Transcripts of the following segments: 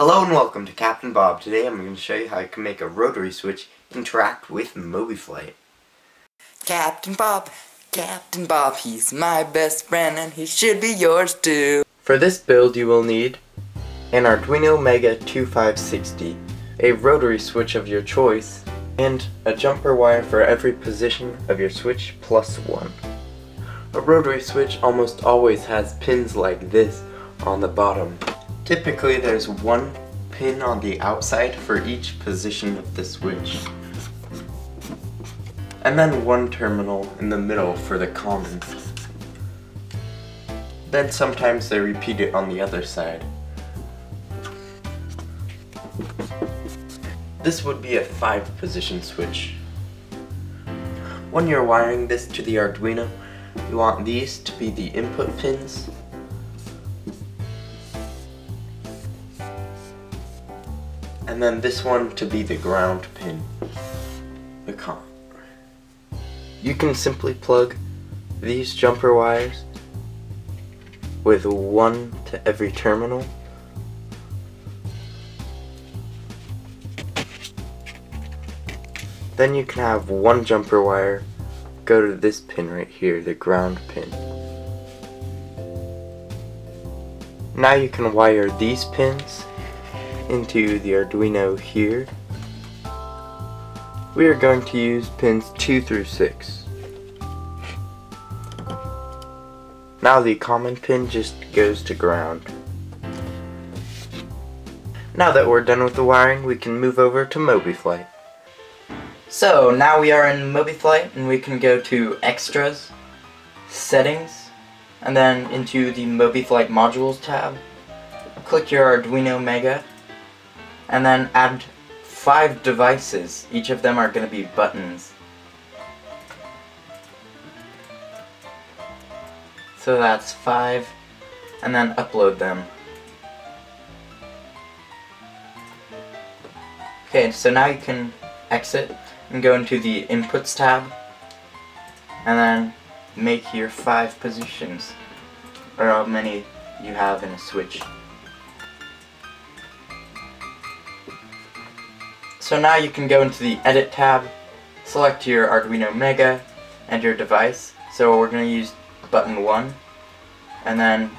Hello and welcome to Captain Bob. Today I'm going to show you how I can make a rotary switch interact with MobiFlight. Captain Bob, Captain Bob, he's my best friend and he should be yours too. For this build you will need an Arduino Mega 2560, a rotary switch of your choice, and a jumper wire for every position of your switch plus one. A rotary switch almost always has pins like this on the bottom. Typically there's one pin on the outside for each position of the switch. And then one terminal in the middle for the common. Then sometimes they repeat it on the other side. This would be a 5 position switch. When you're wiring this to the Arduino, you want these to be the input pins and then this one to be the ground pin. The con. You can simply plug these jumper wires with one to every terminal. Then you can have one jumper wire go to this pin right here, the ground pin. Now you can wire these pins into the Arduino here. We are going to use pins 2 through 6. Now the common pin just goes to ground. Now that we're done with the wiring, we can move over to MobiFlight. So now we are in MobiFlight and we can go to Extras, Settings, and then into the MobiFlight Modules tab. Click your Arduino Mega and then add five devices. Each of them are going to be buttons. So that's five, and then upload them. Okay, so now you can exit and go into the Inputs tab, and then make your five positions, or how many you have in a switch. So now you can go into the Edit tab, select your Arduino Mega and your device. So we're going to use button 1, and then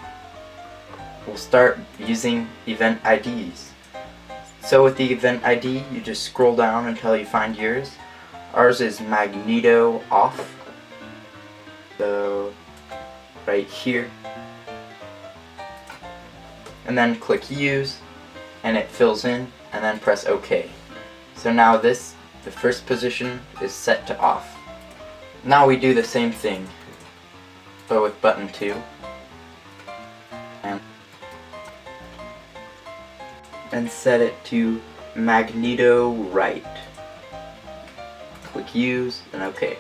we'll start using event IDs. So with the event ID, you just scroll down until you find yours. Ours is Magneto off. So right here. And then click use and it fills in and then press OK. So now this, the first position, is set to off. Now we do the same thing, but with button 2. And, and set it to magneto right. Click use and OK.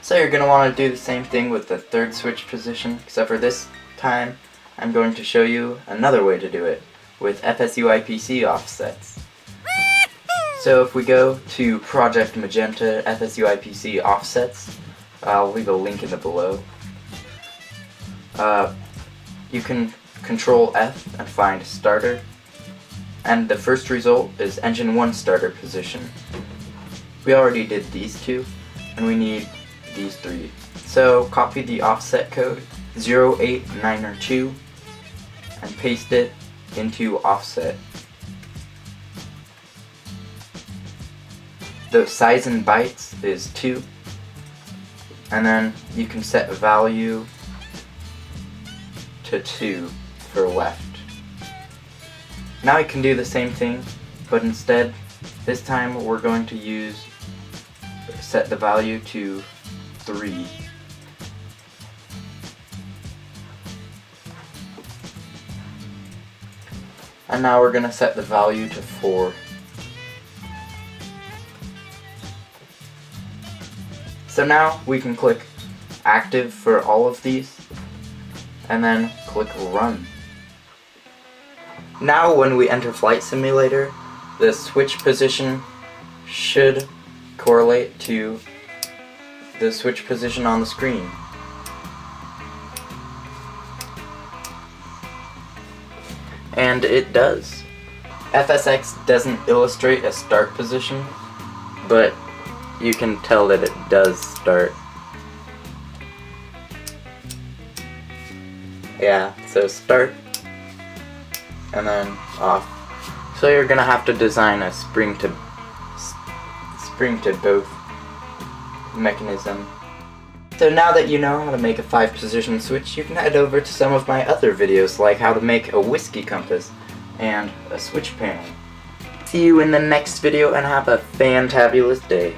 So you're going to want to do the same thing with the third switch position, except for this time I'm going to show you another way to do it, with FSUIPC offsets. So if we go to Project Magenta FSUIPC offsets, I'll leave a link in the below. Uh, you can control F and find starter, and the first result is engine 1 starter position. We already did these two, and we need these three. So copy the offset code 0892 and paste it into offset. The size in bytes is 2 and then you can set value to 2 for left. Now I can do the same thing but instead this time we're going to use set the value to 3 and now we're going to set the value to 4 So now we can click active for all of these and then click run. Now when we enter Flight Simulator, the switch position should correlate to the switch position on the screen. And it does. FSX doesn't illustrate a start position, but you can tell that it does start. Yeah, so start and then off. So you're gonna have to design a spring to spring to both mechanism. So now that you know how to make a 5 position switch, you can head over to some of my other videos like how to make a whiskey compass and a switch panel. See you in the next video and have a fantabulous day.